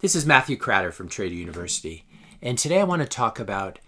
This is Matthew Kratter from Trader University, and today I want to talk about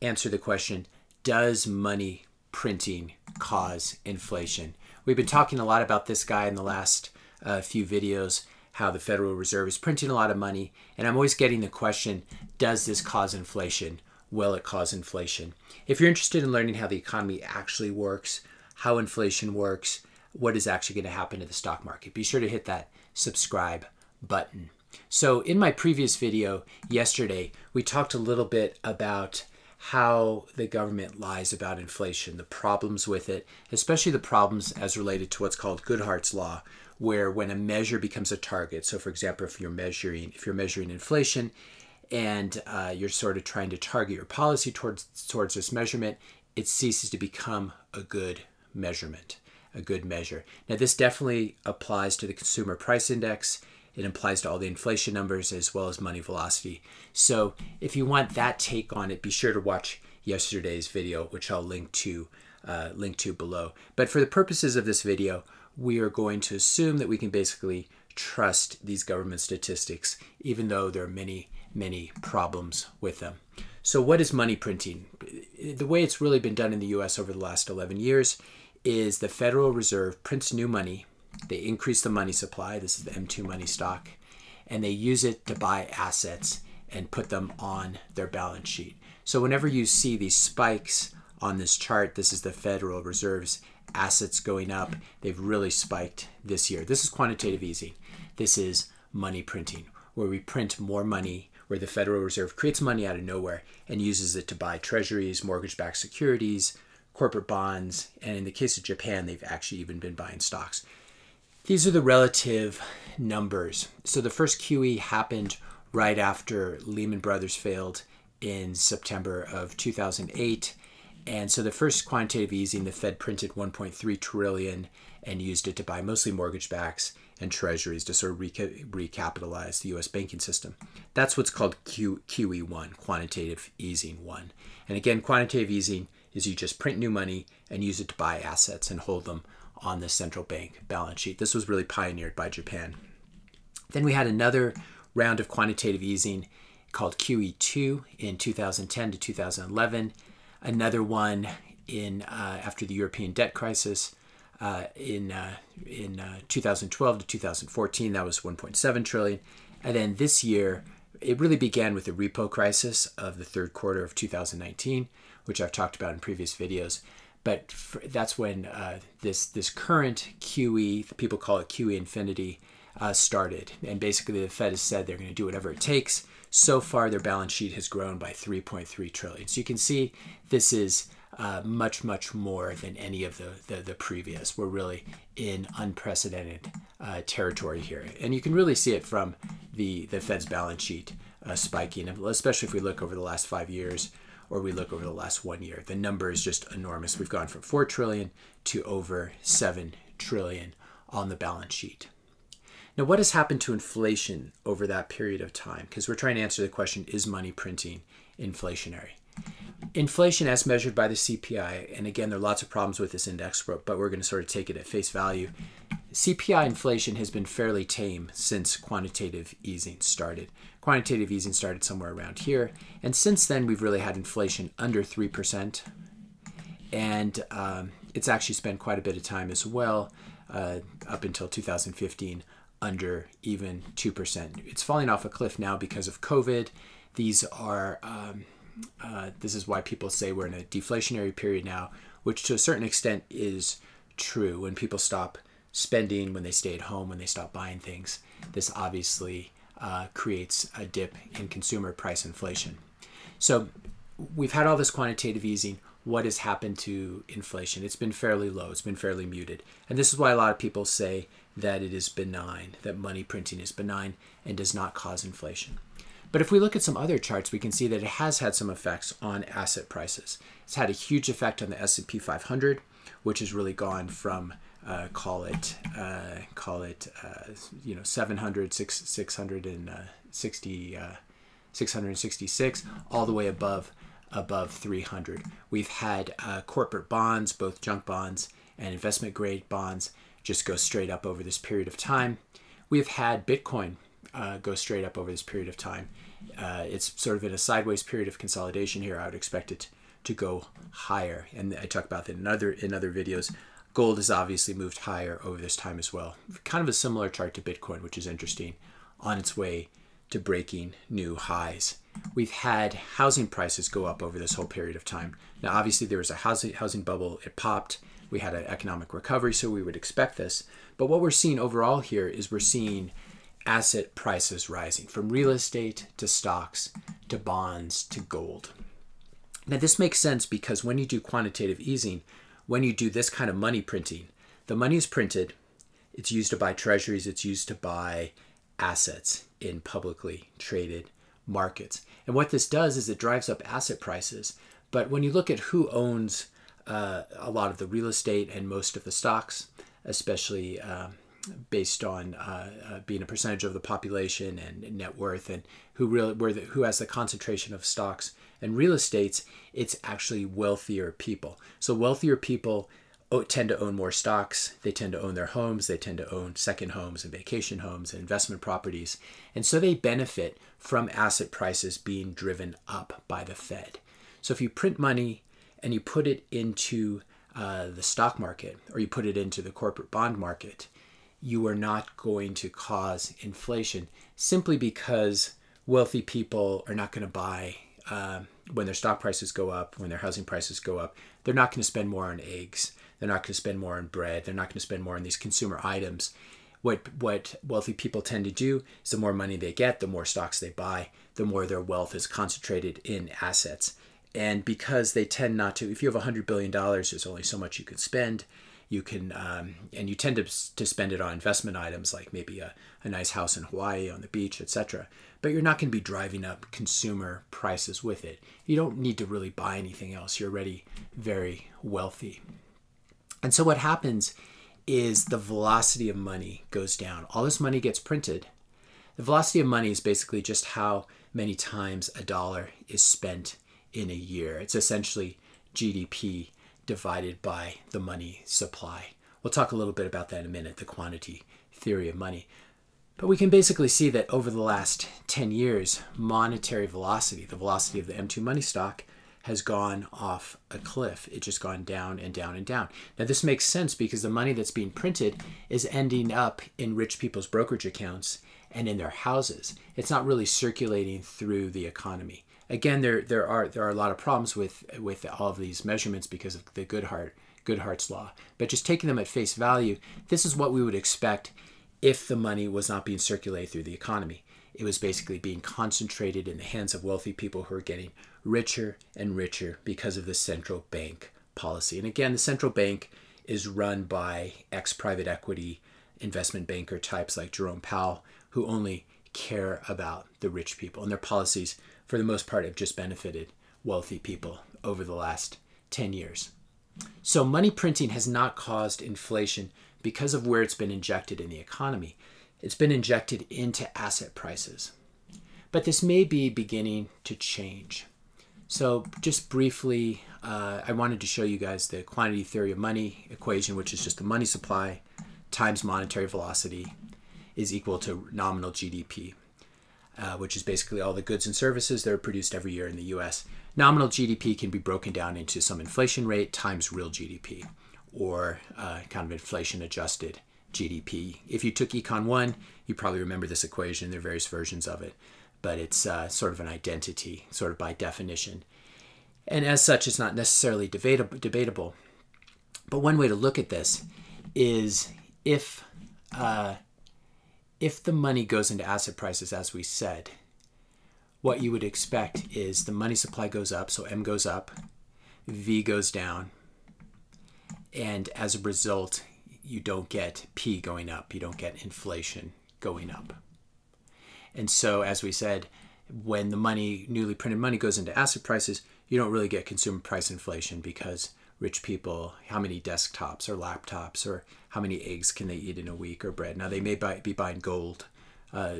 answer the question Does money printing cause inflation? We've been talking a lot about this guy in the last uh, few videos, how the Federal Reserve is printing a lot of money, and I'm always getting the question Does this cause inflation? Will it cause inflation? If you're interested in learning how the economy actually works, how inflation works, what is actually going to happen to the stock market, be sure to hit that subscribe button. So in my previous video yesterday, we talked a little bit about how the government lies about inflation, the problems with it, especially the problems as related to what's called Goodhart's law, where when a measure becomes a target. So for example, if you're measuring if you're measuring inflation and uh, you're sort of trying to target your policy towards towards this measurement, it ceases to become a good measurement, a good measure. Now this definitely applies to the consumer price index it applies to all the inflation numbers as well as money velocity. So if you want that take on it, be sure to watch yesterday's video, which I'll link to uh, link to below. But for the purposes of this video, we are going to assume that we can basically trust these government statistics, even though there are many, many problems with them. So what is money printing? The way it's really been done in the US over the last 11 years is the Federal Reserve prints new money they increase the money supply. This is the M2 money stock. And they use it to buy assets and put them on their balance sheet. So whenever you see these spikes on this chart, this is the Federal Reserve's assets going up. They've really spiked this year. This is quantitative easing. This is money printing, where we print more money, where the Federal Reserve creates money out of nowhere and uses it to buy treasuries, mortgage backed securities, corporate bonds, and in the case of Japan, they've actually even been buying stocks. These are the relative numbers. So the first QE happened right after Lehman Brothers failed in September of 2008. And so the first quantitative easing, the Fed printed 1.3 trillion and used it to buy mostly mortgage backs and treasuries to sort of reca- recapitalize the US banking system. That's what's called Q- QE1, quantitative easing 1. And again, quantitative easing is you just print new money and use it to buy assets and hold them on the central bank balance sheet. This was really pioneered by Japan. Then we had another round of quantitative easing called QE2 in 2010 to 2011, another one in uh, after the European debt crisis uh, in uh, in uh, 2012 to 2014 that was 1.7 trillion, and then this year it really began with the repo crisis of the third quarter of 2019, which I've talked about in previous videos but for, that's when uh, this this current QE, people call it QE infinity, uh, started. And basically, the Fed has said they're going to do whatever it takes. So far, their balance sheet has grown by 3.3 trillion. So you can see this is uh, much, much more than any of the, the, the previous. We're really in unprecedented uh, territory here. And you can really see it from the, the Fed's balance sheet uh, spiking, especially if we look over the last five years or we look over the last one year. The number is just enormous. We've gone from 4 trillion to over 7 trillion on the balance sheet. Now, what has happened to inflation over that period of time? Because we're trying to answer the question is money printing inflationary? Inflation, as measured by the CPI, and again, there are lots of problems with this index, but we're going to sort of take it at face value. CPI inflation has been fairly tame since quantitative easing started. Quantitative easing started somewhere around here, and since then we've really had inflation under 3%, and um, it's actually spent quite a bit of time as well, uh, up until 2015, under even 2%. It's falling off a cliff now because of COVID. These are, um, uh, this is why people say we're in a deflationary period now, which to a certain extent is true. When people stop spending, when they stay at home, when they stop buying things. This obviously uh, creates a dip in consumer price inflation. So we've had all this quantitative easing. What has happened to inflation? It's been fairly low, it's been fairly muted. And this is why a lot of people say that it is benign, that money printing is benign and does not cause inflation. But if we look at some other charts, we can see that it has had some effects on asset prices. It's had a huge effect on the S&P 500, which has really gone from uh, call it uh, call it uh, you know 700 6, 660 uh, 666 all the way above above 300 we've had uh, corporate bonds both junk bonds and investment grade bonds just go straight up over this period of time we've had bitcoin uh, go straight up over this period of time. Uh, it's sort of in a sideways period of consolidation here. I would expect it to go higher, and I talk about that in other in other videos. Gold has obviously moved higher over this time as well. Kind of a similar chart to Bitcoin, which is interesting, on its way to breaking new highs. We've had housing prices go up over this whole period of time. Now, obviously, there was a housing housing bubble. It popped. We had an economic recovery, so we would expect this. But what we're seeing overall here is we're seeing asset prices rising from real estate to stocks to bonds to gold. Now, this makes sense because when you do quantitative easing, when you do this kind of money printing, the money is printed, it's used to buy treasuries, it's used to buy assets in publicly traded markets. And what this does is it drives up asset prices. But when you look at who owns uh, a lot of the real estate and most of the stocks, especially um, based on uh, uh, being a percentage of the population and net worth, and who really where the, who has the concentration of stocks and real estates, it's actually wealthier people. So wealthier people tend to own more stocks. They tend to own their homes. They tend to own second homes and vacation homes and investment properties. And so they benefit from asset prices being driven up by the Fed. So if you print money and you put it into uh, the stock market or you put it into the corporate bond market, you are not going to cause inflation simply because wealthy people are not going to buy uh, when their stock prices go up, when their housing prices go up. They're not going to spend more on eggs they're not going to spend more on bread. They're not going to spend more on these consumer items. What what wealthy people tend to do is the more money they get, the more stocks they buy, the more their wealth is concentrated in assets. And because they tend not to, if you have $100 billion, there's only so much you can spend. You can, um, and you tend to, to spend it on investment items like maybe a, a nice house in Hawaii on the beach, etc. But you're not going to be driving up consumer prices with it. You don't need to really buy anything else. You're already very wealthy. And so what happens is the velocity of money goes down. All this money gets printed. The velocity of money is basically just how many times a dollar is spent in a year. It's essentially GDP divided by the money supply. We'll talk a little bit about that in a minute, the quantity theory of money. But we can basically see that over the last 10 years, monetary velocity, the velocity of the M2 money stock, has gone off a cliff. It's just gone down and down and down. Now, this makes sense because the money that's being printed is ending up in rich people's brokerage accounts and in their houses. It's not really circulating through the economy. Again, there, there are there are a lot of problems with with all of these measurements because of the Goodhart Goodhart's law. But just taking them at face value, this is what we would expect if the money was not being circulated through the economy. It was basically being concentrated in the hands of wealthy people who are getting richer and richer because of the central bank policy. And again, the central bank is run by ex private equity investment banker types like Jerome Powell, who only care about the rich people. And their policies, for the most part, have just benefited wealthy people over the last 10 years. So, money printing has not caused inflation because of where it's been injected in the economy. It's been injected into asset prices. But this may be beginning to change. So, just briefly, uh, I wanted to show you guys the quantity theory of money equation, which is just the money supply times monetary velocity is equal to nominal GDP, uh, which is basically all the goods and services that are produced every year in the US. Nominal GDP can be broken down into some inflation rate times real GDP, or uh, kind of inflation adjusted GDP. If you took Econ 1, you probably remember this equation. There are various versions of it, but it's uh, sort of an identity, sort of by definition. And as such, it's not necessarily debatable. debatable. But one way to look at this is if uh, if the money goes into asset prices, as we said, what you would expect is the money supply goes up, so M goes up, V goes down, and as a result, you don't get P going up, you don't get inflation going up. And so, as we said, when the money, newly printed money, goes into asset prices, you don't really get consumer price inflation because rich people, how many desktops or laptops or how many eggs can they eat in a week or bread? Now, they may buy, be buying gold, uh,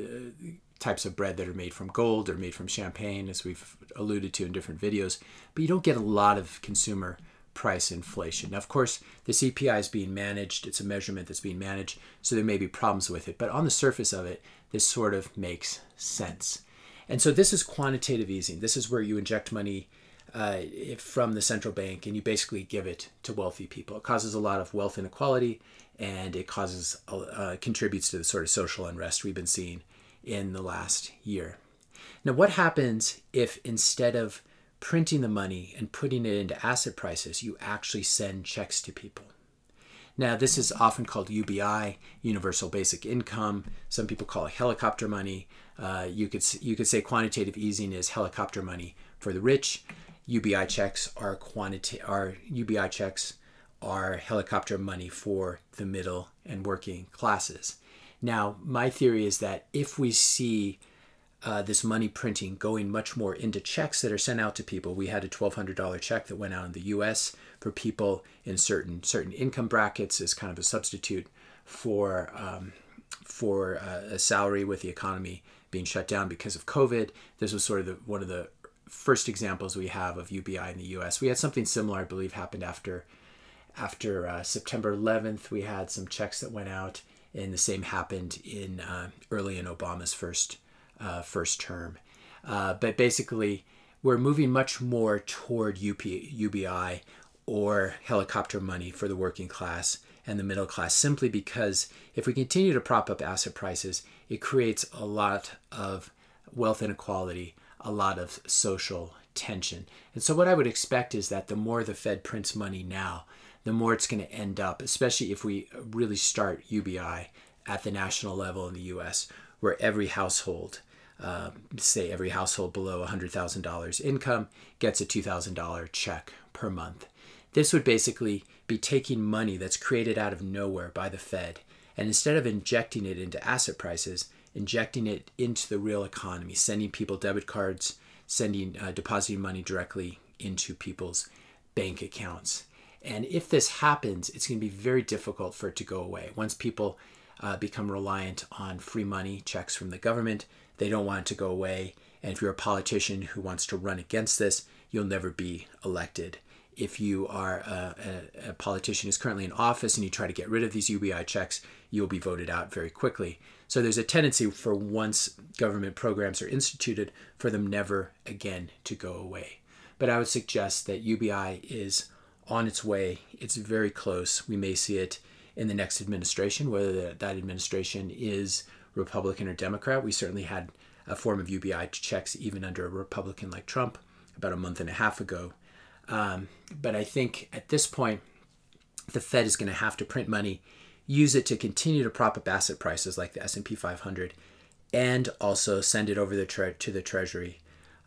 types of bread that are made from gold or made from champagne, as we've alluded to in different videos, but you don't get a lot of consumer price inflation. Now, of course, the CPI is being managed, it's a measurement that's being managed, so there may be problems with it. But on the surface of it, this sort of makes sense. And so this is quantitative easing. This is where you inject money uh, from the central bank and you basically give it to wealthy people. It causes a lot of wealth inequality and it causes uh, contributes to the sort of social unrest we've been seeing in the last year. Now, what happens if instead of printing the money and putting it into asset prices, you actually send checks to people? Now, this is often called UBI, Universal Basic Income. Some people call it helicopter money. Uh, you could you could say quantitative easing is helicopter money for the rich. UBI checks are quantity are UBI checks are helicopter money for the middle and working classes. Now, my theory is that if we see uh, this money printing going much more into checks that are sent out to people, we had a $1,200 check that went out in the U.S. for people in certain certain income brackets as kind of a substitute for um, for uh, a salary with the economy being shut down because of COVID. This was sort of the, one of the first examples we have of UBI in the U.S. We had something similar, I believe, happened after after uh, September 11th. We had some checks that went out, and the same happened in uh, early in Obama's first uh, first term. Uh, but basically, we're moving much more toward UP, UBI or helicopter money for the working class and the middle class simply because if we continue to prop up asset prices, it creates a lot of wealth inequality a lot of social tension. And so, what I would expect is that the more the Fed prints money now, the more it's going to end up, especially if we really start UBI at the national level in the US, where every household, uh, say every household below $100,000 income, gets a $2,000 check per month. This would basically be taking money that's created out of nowhere by the Fed, and instead of injecting it into asset prices, injecting it into the real economy, sending people debit cards, sending uh, depositing money directly into people's bank accounts. And if this happens, it's going to be very difficult for it to go away. Once people uh, become reliant on free money checks from the government, they don't want it to go away. And if you're a politician who wants to run against this, you'll never be elected. If you are a, a, a politician who's currently in office and you try to get rid of these UBI checks, you'll be voted out very quickly. So there's a tendency for once government programs are instituted for them never again to go away. But I would suggest that UBI is on its way. It's very close. We may see it in the next administration, whether that administration is Republican or Democrat. We certainly had a form of UBI checks even under a Republican like Trump about a month and a half ago. Um, but I think at this point, the Fed is going to have to print money use it to continue to prop up asset prices like the S&P 500 and also send it over the to the treasury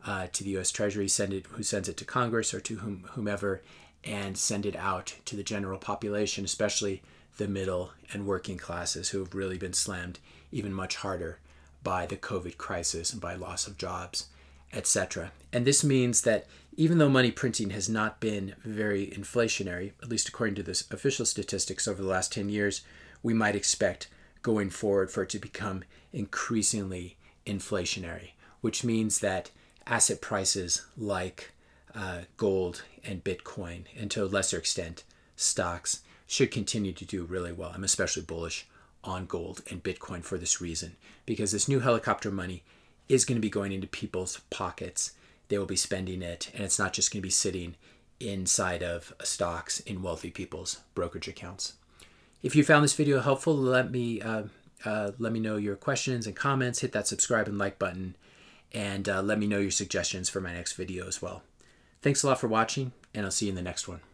uh, to the US Treasury send it who sends it to Congress or to whom, whomever and send it out to the general population especially the middle and working classes who have really been slammed even much harder by the covid crisis and by loss of jobs etc and this means that even though money printing has not been very inflationary, at least according to the official statistics over the last 10 years, we might expect going forward for it to become increasingly inflationary, which means that asset prices like uh, gold and Bitcoin, and to a lesser extent, stocks, should continue to do really well. I'm especially bullish on gold and Bitcoin for this reason, because this new helicopter money is going to be going into people's pockets they will be spending it, and it's not just going to be sitting inside of stocks in wealthy people's brokerage accounts. If you found this video helpful, let me uh, uh, let me know your questions and comments. Hit that subscribe and like button, and uh, let me know your suggestions for my next video as well. Thanks a lot for watching, and I'll see you in the next one.